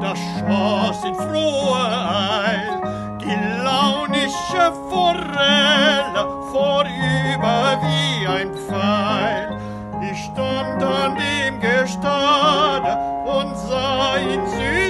das in frohe Eil die launische Forelle vorüber wie ein Pfeil. Ich stand an dem Gestade und sah in süßer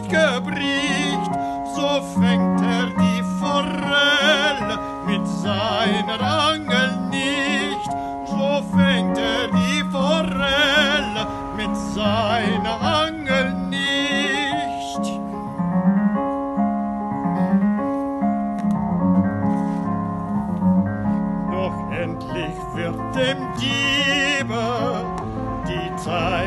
nicht gebricht, so fängt er die Forelle mit seiner Angel nicht, so fängt er die Forelle mit seiner Angel nicht. Doch endlich wird dem Diebe die Zeit